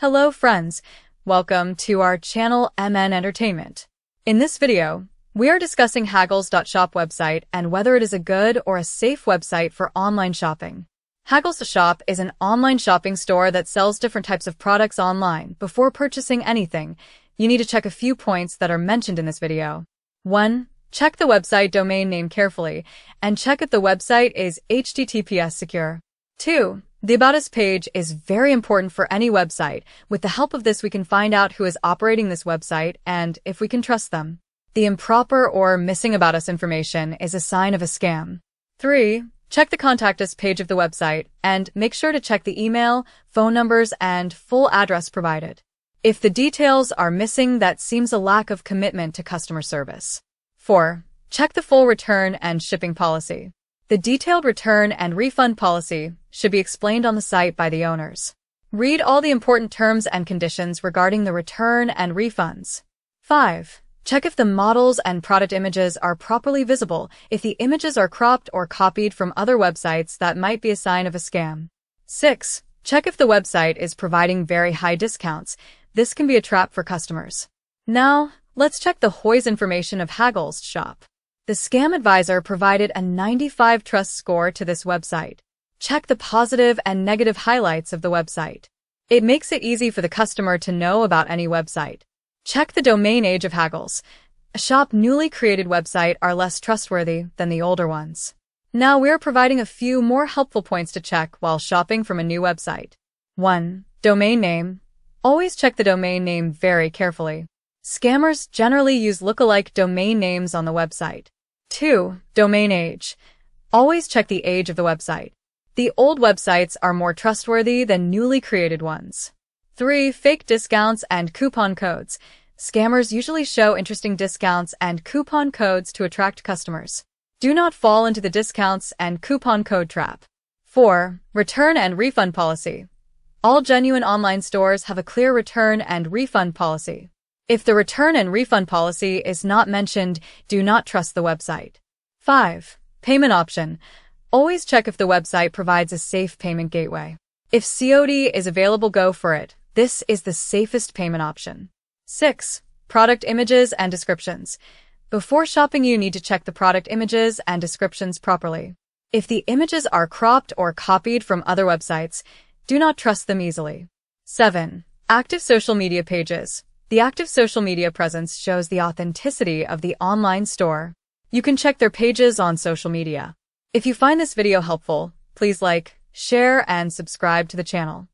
Hello friends, welcome to our channel MN Entertainment. In this video, we are discussing Haggles.shop website and whether it is a good or a safe website for online shopping. Haggles.shop is an online shopping store that sells different types of products online. Before purchasing anything, you need to check a few points that are mentioned in this video. 1. Check the website domain name carefully and check if the website is HTTPS secure. 2. The About Us page is very important for any website. With the help of this, we can find out who is operating this website and if we can trust them. The improper or missing About Us information is a sign of a scam. 3. Check the Contact Us page of the website and make sure to check the email, phone numbers, and full address provided. If the details are missing, that seems a lack of commitment to customer service. 4. Check the full return and shipping policy. The detailed return and refund policy should be explained on the site by the owners. Read all the important terms and conditions regarding the return and refunds. 5. Check if the models and product images are properly visible. If the images are cropped or copied from other websites, that might be a sign of a scam. 6. Check if the website is providing very high discounts. This can be a trap for customers. Now, let's check the WHOIS information of Haggles shop. The Scamadviser provided a 95 trust score to this website. Check the positive and negative highlights of the website. It makes it easy for the customer to know about any website. Check the domain age of Haggles. A shop newly created website are less trustworthy than the older ones. Now we're providing a few more helpful points to check while shopping from a new website. 1. Domain name. Always check the domain name very carefully. Scammers generally use lookalike domain names on the website. 2. Domain age. Always check the age of the website. The old websites are more trustworthy than newly created ones. 3. Fake discounts and coupon codes. Scammers usually show interesting discounts and coupon codes to attract customers. Do not fall into the discounts and coupon code trap. 4. Return and refund policy. All genuine online stores have a clear return and refund policy. If the return and refund policy is not mentioned, do not trust the website. 5. Payment option. Always check if the website provides a safe payment gateway. If COD is available, go for it. This is the safest payment option. 6. Product images and descriptions. Before shopping, you need to check the product images and descriptions properly. If the images are cropped or copied from other websites, do not trust them easily. 7. Active social media pages. The active social media presence shows the authenticity of the online store. You can check their pages on social media. If you find this video helpful, please like, share, and subscribe to the channel.